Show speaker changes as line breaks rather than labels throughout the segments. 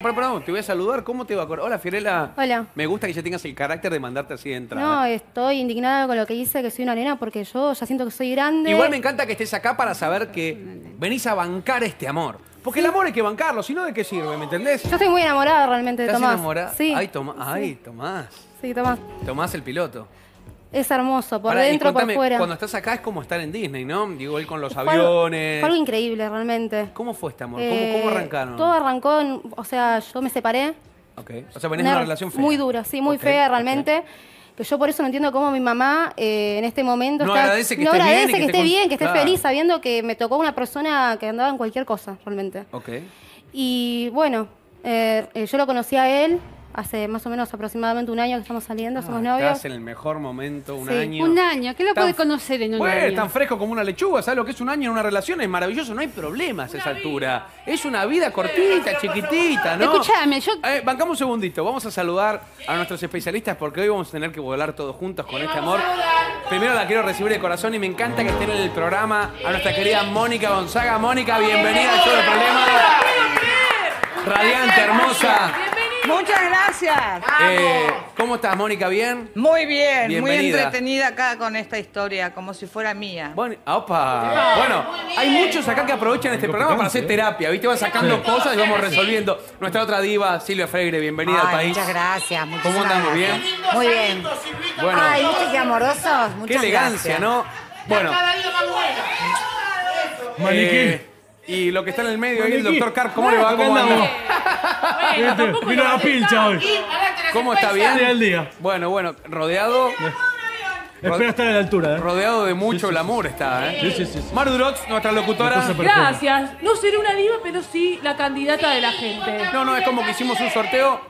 Perdón, perdón, te voy a saludar. ¿Cómo te va? Hola, Fiorella.
Hola.
Me gusta que ya tengas el carácter de mandarte así de entrada.
No, estoy indignada con lo que hice, que soy una nena, porque yo ya siento que soy grande.
Igual me encanta que estés acá para saber que venís a bancar este amor. Porque el amor hay que bancarlo, si no, ¿de qué sirve? ¿Me entendés?
Yo estoy muy enamorada realmente de
¿Estás
Tomás.
enamorada?
Sí.
Ay, Tomás. Ay, Tomás.
Sí, Tomás.
Tomás el piloto.
Es hermoso, por
Pará, y
dentro, por fuera.
Cuando estás acá es como estar en Disney, ¿no? Digo, él con los
Fue algo-
aviones.
Fue algo increíble, realmente.
¿Cómo fue este amor? ¿Cómo,
Eh,
arrancaron?
Todo arrancó, en- o sea, yo me separé.
Ok. O sea, venís de una relación fea.
Muy dura, sí, muy
Ok,
fea
ok.
realmente. Que yo por eso no entiendo cómo mi mamá eh, en este momento
No
está-
agradece que
no
estés bien y que
que,
esté
esté
con-
bien, que esté
Claro.
feliz, sabiendo que me tocó una persona que andaba en cualquier cosa, realmente.
Ok.
Y bueno, eh, eh, yo lo conocí a él hace más o menos aproximadamente un año que estamos saliendo, somos
Ah,
novios.
Estás en el mejor momento, un
Sí.
año.
Un año, ¿qué lo
Tan-
puede conocer en un
Bueno,
año?
tan fresco como una lechuga, ¿sabes lo que es un año en una relación? Es maravilloso, no hay problemas a esa altura. Es una vida cortita, chiquitita, ¿no?
Escúchame, yo-
Eh, bancamos un segundito, vamos a saludar a nuestros especialistas porque hoy vamos a tener que volar todos juntos con este amor. Primero la quiero recibir de corazón y me encanta que estén en el programa a nuestra querida Mónica Gonzaga. Mónica, bienvenida al show de Problema. Radiante, hermosa.
Muchas gracias.
Eh, ¿Cómo estás, Mónica? ¿Bien?
Muy bien, muy entretenida acá con esta historia, como si fuera mía.
Bueno, opa. Bueno, hay muchos acá que aprovechan este programa para hacer terapia, ¿viste? Van sacando cosas y vamos resolviendo. Nuestra otra diva, Silvia Freire, bienvenida al
Ay,
país.
Muchas gracias. muchísimas
¿Cómo andamos?
gracias.
¿Bien?
Muy bien.
Bueno.
Ay, ¿viste qué amorosos? Muchas
Qué elegancia,
gracias.
¿no? Bueno. eh, y lo que está en el medio ahí, el doctor Carp, ¿cómo le va? ¿Cómo anda?
Viste, Vino la pincha hoy.
¿Cómo está bien?
Día al día.
Bueno, bueno, rodeado,
Espero estar a la altura, ¿eh?
rodeado de mucho glamour está, ¿eh?
Sí, sí, sí. sí.
Maru Drox, nuestra locutora.
Cosa perfecta.
Gracias. No seré una diva, pero sí la candidata de la gente.
No, no, es como que hicimos un sorteo.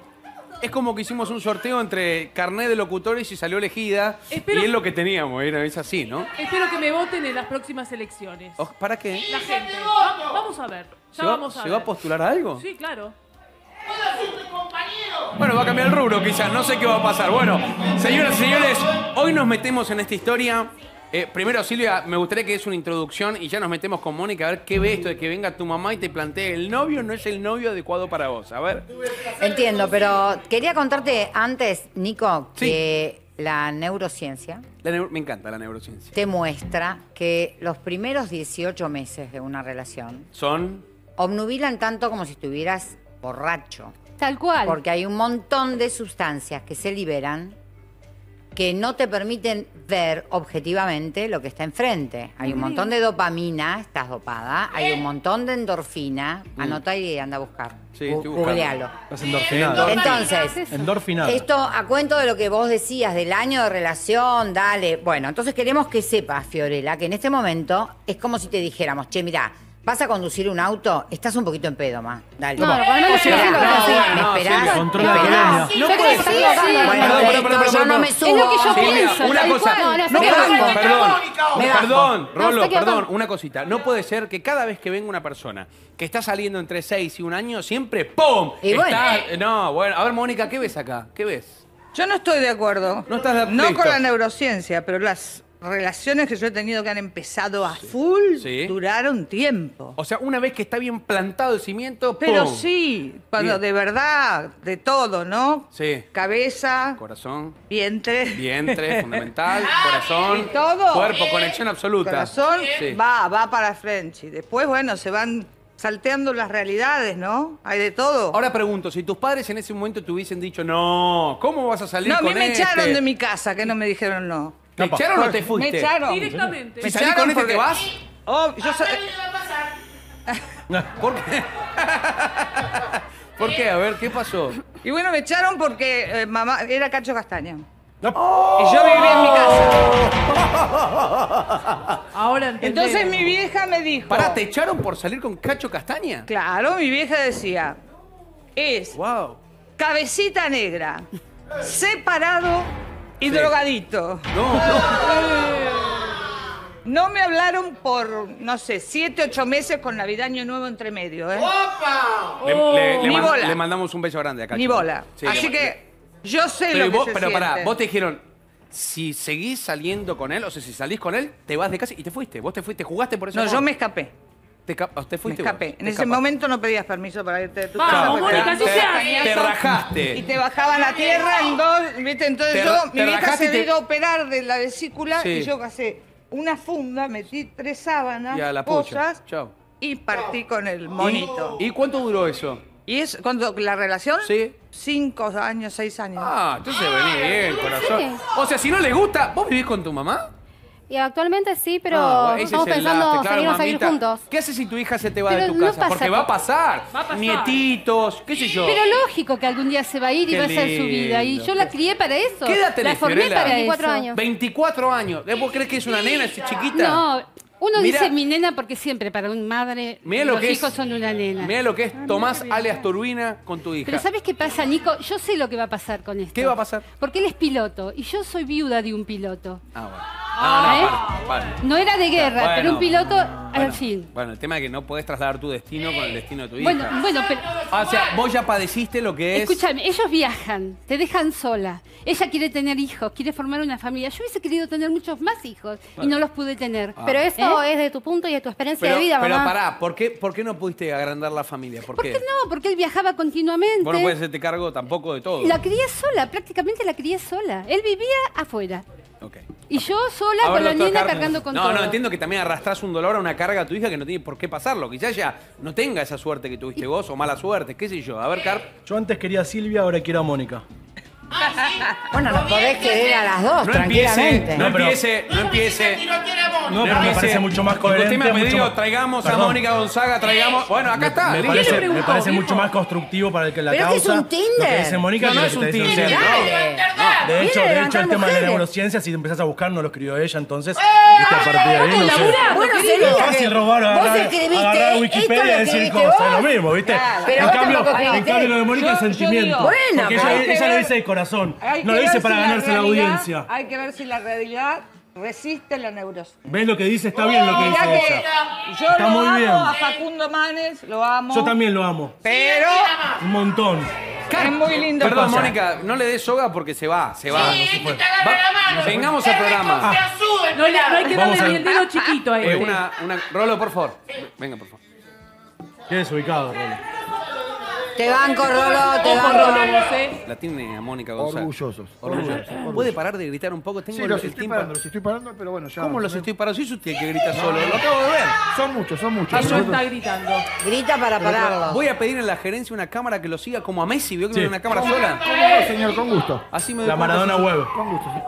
Es como que hicimos un sorteo entre carnet de locutores y salió elegida.
Espero-
Y es lo que teníamos, era, es así, ¿no?
Espero que me voten en las próximas elecciones.
Oh, ¿Para qué?
La gente. Va- Vamos a ver.
¿Se
Ya
va,
vamos a
se
ver.
va a postular a algo?
Sí, claro.
Bueno, va a cambiar el rubro quizás, no sé qué va a pasar. Bueno, señoras y señores, hoy nos metemos en esta historia. Eh, primero, Silvia, me gustaría que des una introducción y ya nos metemos con Mónica a ver qué ve esto de que venga tu mamá y te plantee el novio no es el novio adecuado para vos. A ver.
Entiendo, pero quería contarte antes, Nico,
Sí.
que la neurociencia
La me encanta la neurociencia.
te muestra que los primeros 18 meses de una relación
Son.
obnubilan tanto como si estuvieras borracho.
Tal cual.
Porque hay un montón de sustancias que se liberan que no te permiten ver objetivamente lo que está enfrente. Hay un montón de dopamina, estás dopada, hay un montón de endorfina, anota y anda a buscar.
Mm. Sí.
Googlealo.
Estás endorfinado.
Entonces,
Endorfinado.
esto a cuento de lo que vos decías del año de relación, dale. Bueno, entonces queremos que sepas, Fiorella, que en este momento es como si te dijéramos, che, mirá, vas a conducir un auto, estás un poquito en pedo, ma. Dale.
No, es así.
¿Me
No,
esperás?
Controla
¿Me esperás?
Yo creo que sí.
Bueno,
Perdón,
listo,
perdón, perdón,
yo no me
Es
subo.
lo que yo pienso,
una cosa.
No, no,
No perdón, perdón,
No,
Rolo, perdón, una cosita. No puede ser que cada vez que venga una persona que está saliendo entre 6 y un año, siempre ¡pum!
Y bueno.
Está- no, bueno, a ver, Mónica, ¿qué ves acá? ¿Qué ves?
Yo no estoy de acuerdo.
No estás de-
No
listo.
con la neurociencia, pero las relaciones que yo he tenido que han empezado a full
Sí.
duraron tiempo.
O sea, una vez que está bien plantado el cimiento, ¡pum!
Pero sí, cuando
Bien.
de verdad, de todo, ¿no?
Sí.
Cabeza,
Corazón,
vientre,
vientre, fundamental, corazón,
Y todo.
cuerpo, conexión absoluta.
corazón,
Sí.
va, va para frente. Y después, bueno, se van salteando las realidades, ¿no? Hay de todo.
Ahora pregunto, si tus padres en ese momento te hubiesen dicho, no, ¿cómo vas a salir
no, a mí
con
me
este?
echaron de mi casa, que no me dijeron no.
¿Te echaron o te fuiste?
Me echaron.
Directamente.
Me echaron
con este,
porque-
¿te vas?
Oh, yo sa-
¿Por qué? ¿Por qué? A ver, ¿qué pasó?
Y bueno, me echaron porque eh, mamá era Cacho Castaña.
No.
Y yo vivía en mi casa.
Ahora entendemos.
Entonces mi vieja me dijo.
Pará, ¿te echaron por salir con Cacho Castaña?
Claro, mi vieja decía, es
Wow.
cabecita negra, separado y
Sí.
drogadito.
No, no.
No me hablaron por, no sé, siete, ocho meses con Navidad Año Nuevo entre medio, ¿eh?
Le, le- le
Ni
mand-
bola.
le mandamos un beso grande a Cacho.
Ni bola.
Sí,
Así
le-
que yo sé
Pero,
lo que
vos,
se
pero pará,
siente.
vos te dijeron, si seguís saliendo con él, o sea, si salís con él, te vas de casa y te fuiste. Vos te fuiste, jugaste por eso.
No, yo me escapé.
Te,
Me escapé.
vos,
En ese momento no pedías permiso para irte de tu
Vamos,
casa. porque
Mónica,
te-
así.
Te rajaste.
Y te bajaban la tierra en dos, ¿viste? Entonces
Te-
yo,
te
mi vieja se ido a operar de la vesícula
Sí.
y yo casé una funda, metí tres sábanas,
Y a la pucha.
cosas
Chao.
y partí con el monito.
¿Y, y cuánto duró eso?
¿Y es cuando la relación?
Sí.
Cinco años, seis años.
Ah, entonces vení bien, corazón. O sea, si no le gusta, ¿vos vivís con tu mamá?
Y actualmente sí, pero
Ah,
estamos
es
pensando
lastre, claro,
salirnos a vivir juntos.
¿Qué haces si tu hija se te va de
Pero
tu
no
casa?
pasa
Porque va a pasar.
Va a pasar.
Nietitos, qué sé yo.
Pero lógico que algún día se va a ir y
Qué
va a ser su vida. Y yo la crié para eso.
¿Qué edad
La
tenés,
formé
Fiorella?
para
24
eso.
años.
24 años. ¿Eh, ¿Vos crees que es una nena, es chiquita?
No, uno
Mirá.
dice mi nena porque siempre para un madre
Mirá lo
los
que
hijos
es,
son una nena.
Mirá lo que es Tomás alias Turbina con tu hija.
Pero ¿sabes qué pasa, Nico? Yo sé lo que va a pasar con esto.
¿Qué va a pasar?
Porque él es piloto y yo soy viuda de un piloto.
Ah, bueno. No, no,
¿Eh?
para, para.
No era de guerra,
Bueno,
pero un piloto
bueno,
al fin.
Bueno, el tema es que no podés trasladar tu destino con el destino de tu hija.
Bueno, bueno, pero
O sea, vos ya padeciste lo que es.
escúchame, ellos viajan, te dejan sola. Ella quiere tener hijos, quiere formar una familia. Yo hubiese querido tener muchos más hijos y no los pude tener.
Pero eso
¿Eh?
es de tu punto y de tu experiencia
Pero,
de vida,
pero
mamá.
pará, ¿por qué, ¿por qué no pudiste agrandar la familia? ¿Por,
¿Por
qué?
qué no? Porque él viajaba continuamente.
Vos no puedes hacerte cargo tampoco de todo.
La crié sola, prácticamente la crié sola. Él vivía afuera.
Ok.
Y yo sola
A ver,
con la nena
Carmen.
cargando con
no,
todo.
No, entiendo que también arrastrás un dolor a una carga a tu hija que no tiene por qué pasarlo. Quizás ella no tenga esa suerte que tuviste vos o mala suerte, qué sé yo. A ver, Carp.
Yo antes quería a Silvia, ahora quiero a Mónica.
Bueno, nos podés querer a las dos,
No empiece,
tranquilamente.
no
No, pero-
empiece, no empiece.
No, pero me parece mucho más coherente.
Usted me ha pedido,
más-
traigamos a
Perdón.
Mónica Gonzaga, traigamos. Bueno, acá está.
Me parece,
preguntó,
me parece mucho más constructivo para el que la
Pero es que es
causa.
un Tinder.
Lo que dice Mónica
No, no es
lo
un Tinder.
De hecho, de hecho el tema de la neurociencia, si te empezás a buscar, no lo escribió ella, entonces, viste, a partir de ahí, no sé.
Bueno, sería que
fácil robar, agarrar, agarrar Wikipedia
lo
y decir cosas, es lo mismo, ¿viste? En, cambio, en cambio, lo de Mónica es sentimiento.
digo-
porque
Bueno,
ella, ella lo dice de corazón, no lo dice para ganarse la
realidad-
audiencia.
Hay que ver si la realidad resiste la neurosis.
¿Ves lo que dice? Está bien lo que dice
que
ella.
yo
Está
lo
muy
amo
bien.
a Facundo Manes, lo amo.
Yo también lo amo.
Pero
Un montón.
Es muy lindo.
Perdón? Mónica, no le des soga porque se va, se va. Va- Vengamos al programa.
No, le- no hay que
Vamos
darle ni el dedo chiquito a
Eh,
este.
una, una, Rolo, por favor. Venga, por favor.
Qué desubicado, Rolo.
Te banco, Rolo, te banco.
Eh.
La tiene a Mónica González.
Orgullosos.
Orgullosos.
Orgullosos.
¿Puede parar de gritar un poco? Tengo
Sí,
el-
los
el
estoy
tiempo-
parando, los estoy parando, pero bueno, ya.
¿Cómo los estoy parando? Si es usted el que grita solo. Lo acabo de ver.
Son muchos, son muchos.
Eso
Nosotros-
está gritando.
Grita para pararlo.
Voy a pedir en la gerencia una cámara que lo siga como a Messi. ¿Vio que
Sí.
no hay una cámara sola?
¿Cómo no, señor? Con gusto.
Así me doy
La
cuenta
Maradona web.
Con gusto. sí.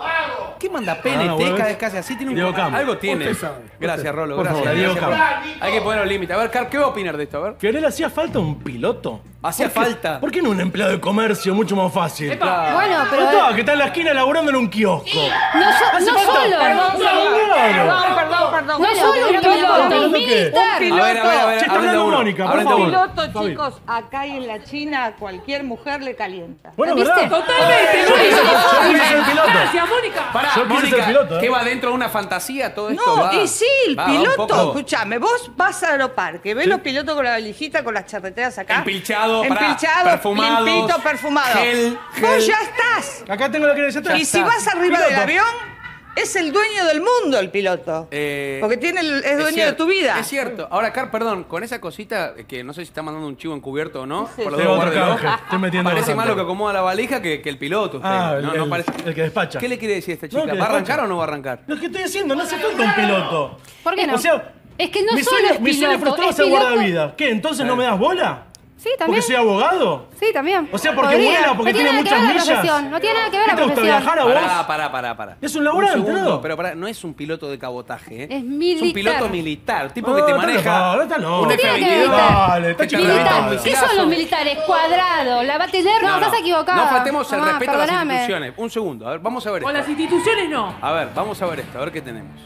¿Qué manda
Maradona
PNT
web.
cada vez que hace así? Tiene un
Diego Campo.
Algo tiene.
Usted sabe.
Gracias. Rolo.
Por
Gracias.
favor, Diego
Gracias. Hay que poner los límites. A ver, Carl, ¿qué va a opinar de esto? A ver.
¿Fiorella hacía falta un piloto?
Hacía
¿Por qué-
falta.
¿Por qué no un empleado de comercio mucho más fácil?
Claro.
Bueno, pero...
Pero está, que está en la esquina laburando en un kiosco.
No, so-
Hace
no
falta-
solo.
Perdón,
Claro.
perdón, perdón, perdón.
No solo un piloto,
piloto.
un militar.
A ver, a ver, a ver.
Che, está
hablen de
hablando
uno.
Mónica, por
hablen de
favor.
uno.
Piloto, chicos, acá y en la China a cualquier mujer le calienta.
Bueno,
¿Viste?
¿verdad?
Totalmente,
Yo quise
Mónica.
ser piloto.
Gracias, Mónica.
Pará,
Yo quise
Mónica,
ser piloto, ¿eh?
¿qué va dentro de una fantasía todo esto?
No,
Va.
y sí, el piloto, escúchame, vos vas a Aeroparque, ves los pilotos con la valijita, con las charreteras acá.
Empilchado,
Empilchado,
perfumados,
limpito, perfumado.
gel,
Vos ya estás.
Acá tengo lo que necesitas.
y si vas arriba del avión, es el dueño del mundo el piloto.
Eh,
Porque tiene el- es dueño de
cierto,
tu vida.
Es cierto. Ahora, Car, perdón, con esa cosita eh, que no sé si está mandando un chivo encubierto o no. Por la duda,
estoy metiendo
Parece más lo que acomoda la valija que, que el piloto. usted.
Ah, el,
no, no
el-
parece.
el que despacha.
¿Qué le quiere decir a esta chica? ¿Va a arrancar o no va a arrancar?
Lo que estoy diciendo, no hace falta un piloto.
¿Por qué no?
O sea,
Es que no
mi
solo
sueño,
es
mi sueño
piloto,
frustrado
es piloto.
guardavidas. ¿Qué? ¿Entonces no me das bola?
Sí,
¿Porque
también.
soy abogado?
Sí, también.
O sea, porque
Podría.
vuela, porque
no
tiene
tiene
muchas millas.
profesión. No tiene nada que ver
¿Qué
la
te gusta
profesión.
viajar a vos?
pará, pará, pará.
Es un laburante,
segundo,
¿no?
Pero pará, no es un piloto de cabotaje, ¿eh?
Es
un
militar.
piloto militar, tipo que
No,
te
está
maneja.
no está loco.
un
¿Qué
tiene que
F-22.
ver?
Dale, está
que te
chiquitito.
revienta un
Militar. ¿Qué
misilazo.
son los militares? Cuadrado. La va a tener.
No,
No,
estás equivocada.
No faltemos el
Mamá,
respeto a las instituciones. Un segundo, a ver, vamos a ver
Con las instituciones no.
A ver, vamos a ver esto, a ver qué tenemos.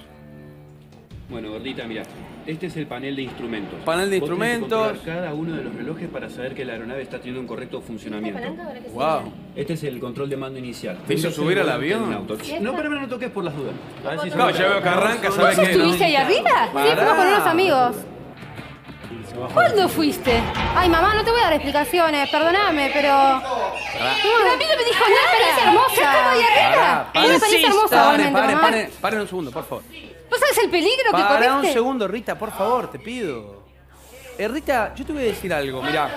Bueno, gordita, mira, este es el panel de instrumentos.
Panel de
Vos tenés que
instrumentos.
cada uno de los relojes para saber que la aeronave está teniendo un correcto funcionamiento.
Wow.
Este es el control de mando inicial.
¿Te hizo subir al avión?
auto. No, pero no toques por las dudas. A ver si se
No, ya veo que arranca, ¿sabes
¿Vos
qué?
estuviste ahí arriba?
Sí, fuimos con unos amigos.
¿Cuándo fuiste?
Ay, mamá, no te voy a dar explicaciones, perdóname, pero...
Pero a mí no me dijo
Una
nada.
experiencia hermosa.
Estaba ahí arriba.
Una experiencia hermosa,
Paren,
realmente,
paren,
mamá.
paren, paren un segundo, por favor.
¿Vos sabés el peligro que
Para un
corriste?
segundo, Rita, por favor, te pido. Eh, Rita, yo te voy a decir algo, mira.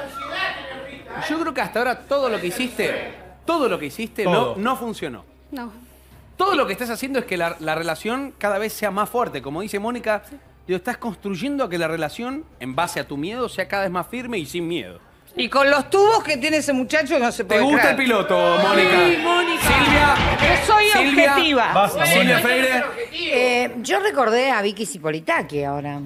Yo creo que hasta ahora todo lo que hiciste, todo lo que hiciste no,
Todo.
no funcionó.
No.
Todo lo que estás haciendo es que la, la relación cada vez sea más fuerte. Como dice Mónica, digo, estás construyendo a que la relación, en base a tu miedo, sea cada vez más firme y sin miedo.
Y con los tubos que tiene ese muchacho no se
¿Te
puede
gusta
creer.
el piloto, Mónica?
Sí, Mónica.
Silvia.
Yo soy
Silvia,
objetiva.
Basta,
Silvia. Freire.
Eh, yo recordé a Vicky Cipolitaki ahora.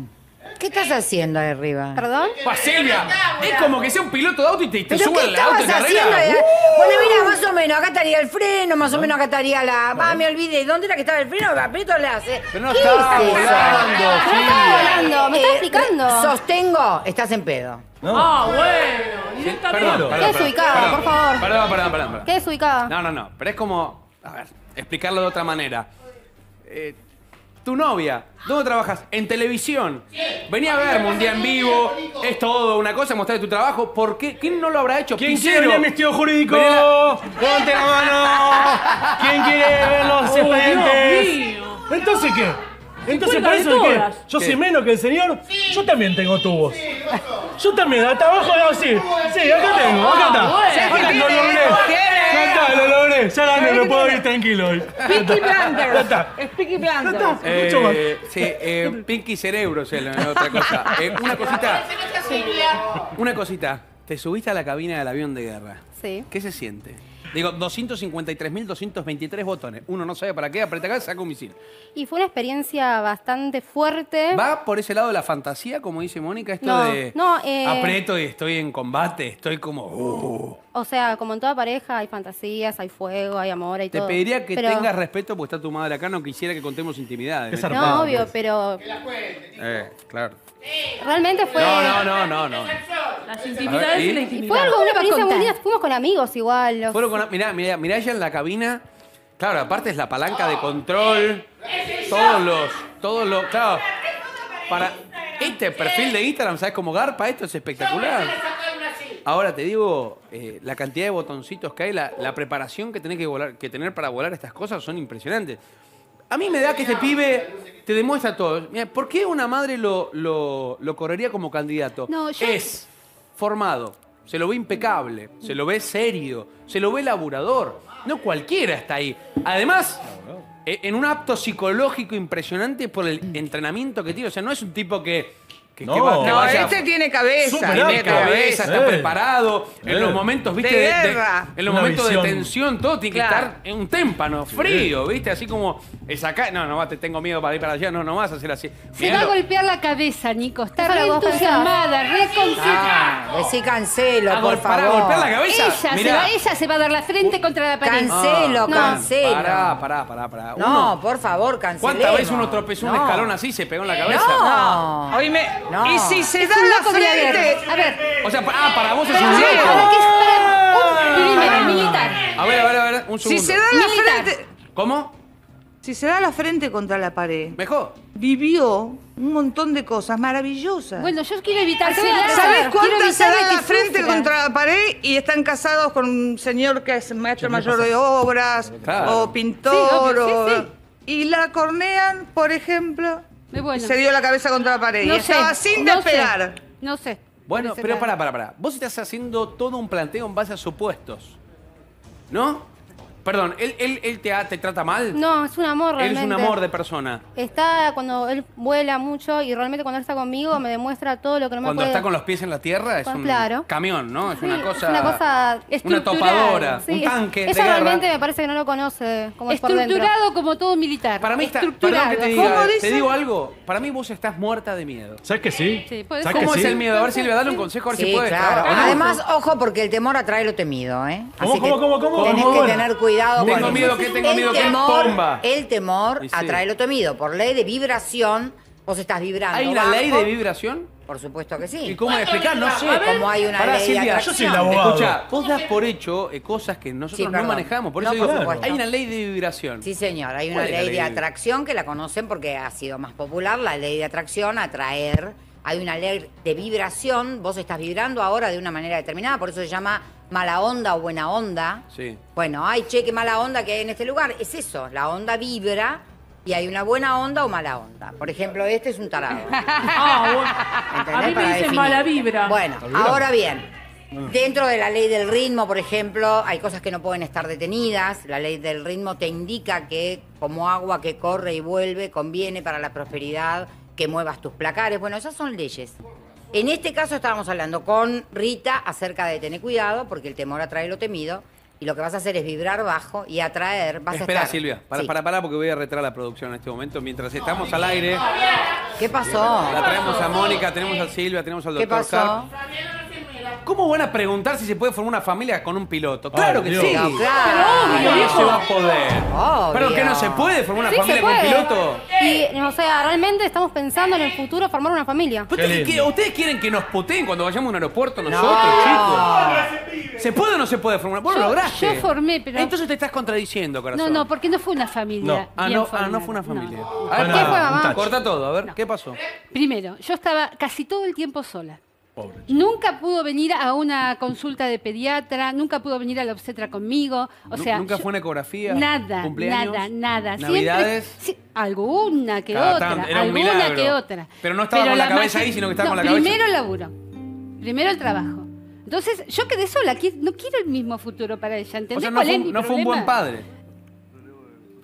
¿Qué estás haciendo ahí arriba?
¿Perdón?
Pa, Silvia, es como que sea un piloto de auto y te, te
¿Pero
sube
qué
al auto
estabas
de
haciendo?
carrera.
eh? Bueno, mira, más o menos, acá estaría el freno, más o menos acá estaría la... Ah, me olvidé, ¿dónde era que estaba el freno? Aprieto le hace.
Pero no
¿Qué
estaba
es eso?
volando,
No estaba
Silvia.
volando, me está
Eh,
explicando.
Sostengo, estás en pedo.
Ah, bueno. Directamente.
Perdón, perdón,
Qué
perdón,
desubicada,
perdón,
por favor.
Perdón, perdón, perdón. perdón.
¿Qué desubicada?
No, no, no. Pero es como. A ver, explicarlo de otra manera. Eh, tu novia, ¿dónde trabajas? En televisión. Venía a verme un día en vivo. Es todo una cosa, mostrar tu trabajo. ¿Por qué? ¿Quién no lo habrá hecho?
¿Quién quiere venir a mi estudio jurídico?
Vení a
¡Levante la mano! ¿Quién quiere ver los
Oh, Dios
expedientes?
mío.
¿Entonces qué? Entonces,
cuelga
¿por
de
eso de qué?
todas.
¿Yo
¿Qué?
soy menos que el señor? Yo también tengo tubos. Yo también, hasta abajo de así. Sí, acá tengo, acá está.
bueno.
Acá lo. Ya está, lo logré. Ya gané, me puedo ir tranquilo hoy. Ya
Blinders.
está.
Es
Ya
Blinders.
está, mucho más.
Eh, sí, eh, Pinky Cerebro es el- otra cosa. Eh, una cosita. Una cosita. Te subiste a la cabina del avión de guerra.
Sí.
¿Qué se siente? Digo, 253.223 botones. Uno no sabe para qué, aprieta acá, saca un misil.
Y fue una experiencia bastante fuerte.
¿Va por ese lado de la fantasía, como dice Mónica? Esto
No,
de
no, eh,
aprieto y estoy en combate, estoy como... uh.
O sea, como en toda pareja hay fantasías, hay fuego, hay amor, hay
Te
todo.
pediría que
Pero-
tengas respeto porque está tu madre acá, no quisiera que contemos intimidades.
Qué
¿eh?
zarpado.
No, obvio, pero
Eh, claro.
realmente fue...
No, no, no, no, no.
Las intimidades
¿y?
y la intimidad.
fue algo, una
¿Qué le va a
experiencia muy
contar?
linda. Fuimos con amigos igual. los-
Fueron con... Mirá, mirá, mirá ella en la cabina. Claro, aparte es la palanca de control. Todos los... Todos los... Claro. Para... Este perfil de Instagram, ¿sabes cómo garpa? Esto es espectacular. Ahora te digo, eh, la cantidad de botoncitos que hay, la, la preparación que tenés que, volar, que tener para volar estas cosas son impresionantes. A mí me da que este pibe te demuestra todo. Mira, ¿por qué una madre lo, lo, lo correría como candidato?
No, yo-
Es formado, se lo ve impecable, se lo ve serio, se lo ve laburador. No cualquiera está ahí. Además, eh, en un apto psicológico impresionante por el entrenamiento que tiene. O sea, no es un tipo que, que, que
No.
va- que
No,
vaya-
este tiene cabeza.
Súper
tiene cabeza, está
Eh.
preparado. En
Eh.
los momentos, viste,
De
de, de-
guerra.
en los momentos
visión.
de tensión, todo tiene que estar en un témpano, frío, viste, así como es acá. No, no, te tengo miedo para ir para allá, no, no vas a hacer así.
Se
Mirá
va a golpear la cabeza, Nico. Está re entusiasmada, re.
Ah, decí cancelo,
a
por
gol- para
favor.
golpear la cabeza.
Ella se, va, ella se va a dar la frente contra la pared.
Cancelo,
No.
cancelo.
Pará, pará, pará, pará.
No,
Uno-
por favor, cancelemos.
¿Cuántas veces uno tropezó un escalón así y se pegó en la cabeza?
No.
Oíme,
No.
y si se
Es
da la frente.
A ver,
O sea, ah, para vos es un loco.
a ver, ¿qué es para un primero, militar?
A ver, a ver, a ver, un
Si
segundo.
se da la
Militar.
frente.
¿Cómo?
Si se da la frente contra la pared,
¿Mejor?
vivió un montón de cosas maravillosas.
Bueno, yo quiero evitar
¿Sabes cuántas se
evitar
da
que
la frente
sufra.
contra la pared y están casados con un señor que es maestro mayor de obras
Claro.
o pintor?
Sí, obvio,
o-
sí, sí.
Y la cornean, por ejemplo, Se dio la cabeza contra la pared
No
y
sé,
estaba sin
no
despegar.
sé, No sé.
Bueno, pero pará, pará, pará. Vos estás haciendo todo un planteo en base a supuestos. ¿No? Perdón, ¿él, él, él te, ha- te trata mal?
No, es un amor
Él
realmente.
es un amor de persona.
Está cuando él vuela mucho y realmente cuando él está conmigo me demuestra todo lo que no me
Cuando
puede...
está con los pies en la tierra es un
claro.
camión, ¿no? Es
Sí,
una
es
cosa...
una cosa
Una
estructural.
topadora,
Sí,
un
es-
tanque de
Ella
guerra.
realmente me parece que no lo conoce como es por dentro.
Estructurado como todo militar.
Para mí está...
Estructurado.
Perdón que te
¿Cómo
diga, te
dice?
digo algo. Para mí vos estás muerta de miedo.
¿Sabes que sí?
Sí, puede
¿Sabes
ser.
¿Cómo
que
es
sí?
el miedo? A ver, Silvia, dale un consejo, a ver si
Sí,
puedes.
claro. Además, ojo, porque el temor atrae lo temido, ¿eh?
¿Cómo,
Así
cómo,
que
cómo, cómo?
Tenés que
bueno.
tener cuidado
Tengo
con
miedo, ¿qué tengo
el
miedo? ¿Qué?
temor,
Pomba.
El temor
Y sí.
atrae lo temido. Por ley de vibración, vos estás vibrando.
¿Hay una
bajo.
ley de vibración?
Por supuesto que
¿Y
sí.
cómo explicar? No sé.
Como hay una
Pará,
ley de atracción.
Yo soy el abogado.
Escucha, vos das por hecho eh, cosas que nosotros
Sí,
no manejamos. Por eso digo, hay una ley de vibración.
Sí, señor. Hay una
¿Cuál es la
ley de
ley de-
atracción que la conocen porque ha sido más popular. La ley de atracción, atraer. Hay una ley de vibración. Vos estás vibrando ahora de una manera determinada. Por eso se llama mala onda o buena onda.
Sí.
Bueno, ay, che, qué mala onda que hay en este lugar. Es eso. La onda vibra Y hay una buena onda o mala onda. Por ejemplo, este es un tarado.
Ah, bueno. A mí me
Para
dicen
definir.
mala vibra.
Bueno, ahora bien, dentro de la ley del ritmo, por ejemplo, hay cosas que no pueden estar detenidas. La ley del ritmo te indica que como agua que corre y vuelve, conviene para la prosperidad que muevas tus placares. Bueno, esas son leyes. En este caso estábamos hablando con Rita acerca de tener cuidado, porque el temor atrae lo temido. Y lo que vas a hacer es vibrar bajo y atraer. Vas
Espera,
a estar...
Silvia, para,
Sí.
para, para, porque voy a retar a la producción en este momento. Mientras estamos al aire,
¿Qué pasó?
la traemos a Mónica, tenemos a Silvia, tenemos al
¿Qué
doctor
pasó?
Carp. ¿Cómo van a preguntar si se puede formar una familia con un piloto? Claro que
Dios.
sí.
No, claro.
¿Cómo no se va a poder?
Obvio.
Pero que no se puede formar una
Sí,
familia con un piloto.
Y, o sea, realmente estamos pensando en el futuro formar una familia.
Pero
Qué
ustedes. ¿qué- ¿Ustedes quieren que nos puteen cuando vayamos a un aeropuerto nosotros, chicos? ¿Se puede o no se puede formar? Vos lo
Yo-
lograste.
yo formé, pero-
Entonces te estás contradiciendo,
No,
corazón.
no, porque no fue una familia.
No.
Ah, no, ah, no fue una familia.
No.
A ver, pará,
fue, mamá?
Corta todo, a ver, ¿qué pasó?
Primero, yo estaba casi todo el tiempo sola.
Pobre.
Nunca pudo venir a una consulta de pediatra, nunca pudo venir a la obstetra conmigo. O sea,
¿Nunca
yo-
fue una ecografía?
Nada,
¿Cumpleaños?
nada, nada.
¿Navidades?
Siempre, alguna que otra,
tanto, era un
alguna
milagro.
que otra.
Pero no estaba con la cabeza ahí, sino que estaba
no,
con la cabeza-
Primero el laburo, primero el trabajo. Entonces, yo quedé sola, no quiero el mismo futuro para ella, ¿entendés
O sea, no
cuál
fue,
es
un-
mi
no fue un buen padre.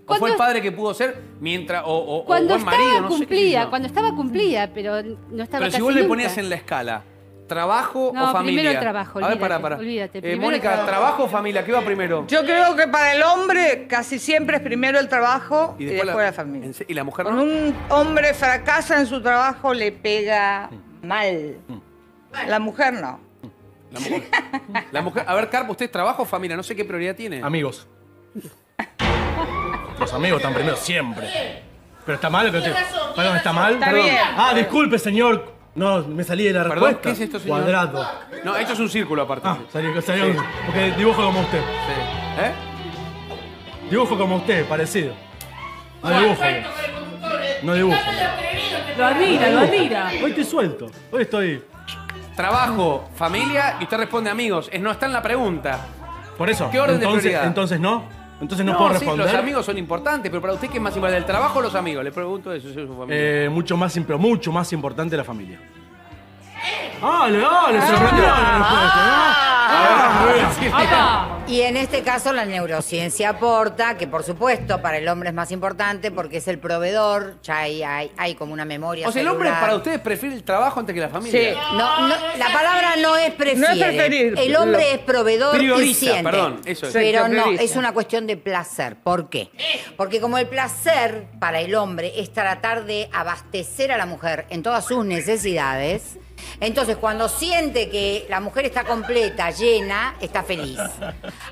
¿O
Cuando
fue el padre que pudo ser mientras. o, o- o
Cuando
buen
estaba
marido, no sé qué sé
cumplida,
yo.
cuando estaba cumplida, pero no estaba
Pero si
casi
vos le ponías en la escala, ¿trabajo
No,
o familia?
primero el trabajo,
A ver,
olvídate,
para, para.
olvídate,
Eh,
primero
Mónica,
trabajo.
¿trabajo o familia? ¿Qué va primero?
Yo creo que para el hombre casi siempre es primero el trabajo y después, la, familia.
¿En se- ¿Y la mujer
Cuando
no?
un hombre fracasa en su trabajo le pega mal. La mujer no.
La mujer. La mujer. A ver, Carpo, ¿usted trabajo o familia? No sé qué prioridad tiene.
Amigos. Los amigos están primero siempre. Pero está mal lo que usted. Perdón, está mal.
Está
Perdón.
bien.
Ah, disculpe, señor. No, me salí de la
Perdón,
respuesta.
¿qué es esto, señor?
Cuadrado.
No, esto es un círculo aparte.
Ah, salió, salió. Porque dibujo como usted.
Sí. ¿Eh?
Dibujo como usted, parecido. No dibujo. No dibujo.
Lo admira, lo admira.
Hoy te suelto. Hoy estoy.
Trabajo, familia y usted responde amigos. Es, no está en la pregunta.
Por eso.
¿Qué orden de
entonces,
prioridad?
Entonces no. Entonces no, puedo
sí,
responder.
los amigos son importantes, pero para usted, ¿qué es más importante? ¿El trabajo o los amigos? Le pregunto eso, soy su familia.
Eh, mucho más, imp- mucho más importante la familia. Ah, le, ah, le sorprendió la respuesta, ¿no? Ah.
Y en este caso la neurociencia aporta, que por supuesto para el hombre es más importante porque es el proveedor, ya hay, hay, hay como una memoria
o sea, el hombre
celular.
para ustedes prefiere el trabajo antes que la familia.
Sí.
No, no, la palabra no es prefiere.
No es preferir.
El hombre es proveedor y
Prioriza,
siente.
perdón, eso es.
Pero no, es una cuestión de placer. ¿Por qué? Porque como el placer para el hombre es tratar de abastecer a la mujer en todas sus necesidades, entonces cuando siente que la mujer está completa, llena, está feliz.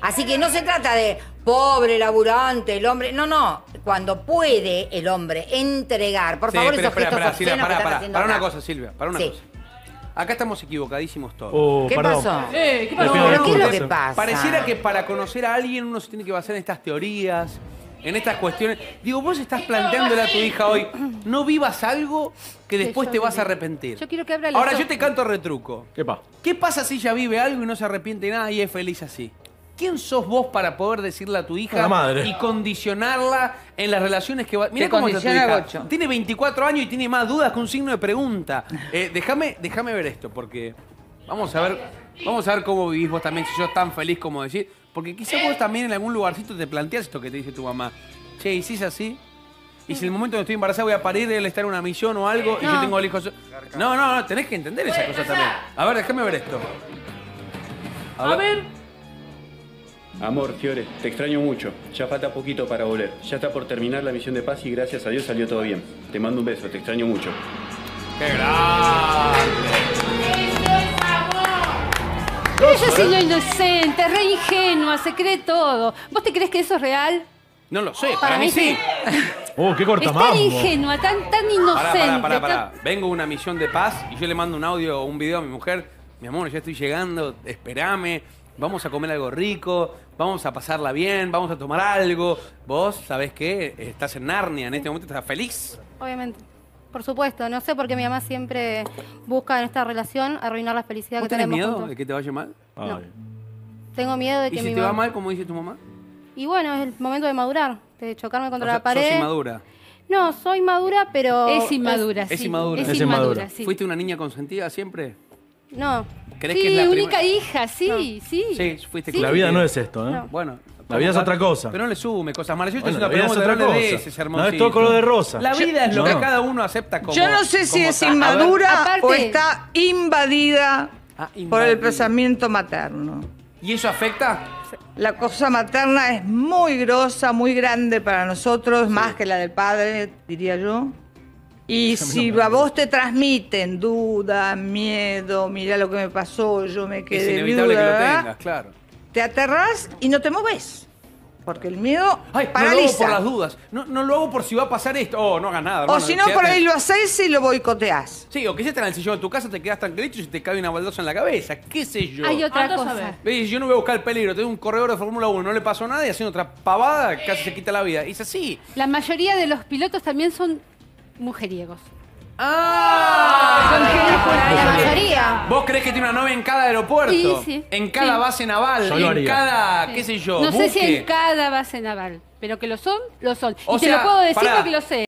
Así que no se trata de pobre laburante, el hombre. No, no. Cuando puede el hombre entregar, por
Sí,
favor,
pero
esos
espera,
gestos
espera, Silvia,
obscenos que
pará,
están
pará.
haciendo
Para una
acá.
cosa, Silvia, para una
Sí.
cosa. Acá estamos equivocadísimos todos.
Oh,
¿Qué pasó?
Eh, ¿qué pasó?
pido
¿Pero qué es lo que pasa?
Pareciera que para conocer a alguien uno se tiene que basar en estas teorías, en estas cuestiones. Digo, vos estás planteándole a tu hija hoy, no vivas algo que después te vas a arrepentir.
Yo quiero que abra
Ahora yo te canto retruco.
¿Qué pasa?
¿Qué pasa si ella vive algo y no se arrepiente de nada y es feliz así? ¿Quién sos vos para poder decirle a tu hija
La madre.
y condicionarla en las relaciones que va? Mira
Te
cómo está tu
condiciona
hija.
Gocho.
Tiene 24 años y tiene más dudas que un signo de pregunta. Eh, déjame, déjame ver esto, porque vamos a ver, vamos a ver cómo vivís vos también, si sos tan feliz como decir. Porque quizás vos también en algún lugarcito te planteas esto que te dice tu mamá. Che, ¿y si es así? Y si en el momento que estoy embarazada voy a parir, él estar en una misión o algo, y yo tengo el hijo. so- No, no, no, tenés que entender esa cosa también. A ver, déjame ver esto.
A ver.
Amor, Fiore, te extraño mucho. Ya falta poquito para volver. Ya está por terminar la misión de paz y gracias a Dios salió todo bien. Te mando un beso, te extraño mucho.
¡Qué grande!
Ella es una inocente, re ingenua, se cree todo. ¿Vos te crees que eso es real?
No lo sé, para,
Para
mí sí.
Oh, qué corta
Es tan
mambo.
ingenua, tan, tan inocente.
Pará, pará, pará,
tan-.
Vengo a una misión de paz y yo le mando un audio o un video a mi mujer. Mi amor, ya estoy llegando, espérame. Vamos a comer algo rico, vamos a pasarla bien, vamos a tomar algo. Vos, ¿sabés qué? Estás en Narnia, en este momento estás feliz.
Obviamente. Por supuesto. No sé por qué mi mamá siempre busca en esta relación arruinar la felicidad
¿Vos
que
tenés
tenemos
miedo
juntos.
de que te vaya mal?
Ay.
Tengo miedo de
¿Y
que
si
mi
te va
mamá...
mal, como dice tu mamá?
Y bueno, es el momento de madurar, de chocarme contra
O sea,
la pared.
Sos inmadura.
No, soy madura, pero...
Es inmadura, sí.
Es inmadura.
Es inmadura, sí.
¿Fuiste una niña consentida siempre?
No.
¿Crees
Sí,
que es la
única hija, sí, sí.
Sí, fuiste
Sí.
La vida no es esto, ¿eh?
No.
Bueno.
La vida es otra cosa.
Pero no le sume cosas malas. Yo
Bueno, la
una
vida es otra cosa. No, es todo color de rosa.
La vida es lo
No.
que cada uno acepta como
Yo no sé si es inmadura
Aparte-
o está invadida
Ah,
por el pensamiento materno.
¿Y eso afecta?
La cosa materna es muy grosa, muy grande para nosotros, más que la del padre, diría yo. Y si a vos te transmiten duda, miedo, mira lo que me pasó, yo me
Es
quedé
inevitable que lo tengas, claro.
te aterrás y no te moves. Porque el miedo
Ay, no lo hago por las dudas. No, no lo hago por si va a pasar esto. Oh, no hagas nada,
o
hermano.
si no, por ahí lo haces y lo boicoteás.
Sí, o que estés en el sillón de tu casa, te quedas tranquilito y se te cae una baldosa en la cabeza. ¿Qué sé yo?
Hay otra cosa.
Ves, yo no voy a buscar el peligro. Tengo un corredor de Fórmula 1, no le pasó nada y haciendo otra pavada casi se quita la vida. Y es así.
La mayoría de los pilotos también son mujeriegos.
¡Ah!
La mayoría.
¿Vos crees que tiene una novia en cada aeropuerto?
Sí, sí.
En cada
Sí.
base naval,
Yo lo
en
haría.
cada,
Sí.
qué sé yo,
No sé si
buque.
en cada base naval, pero que lo son, lo son.
O
y te
sea,
lo puedo decir
pará.
porque lo sé.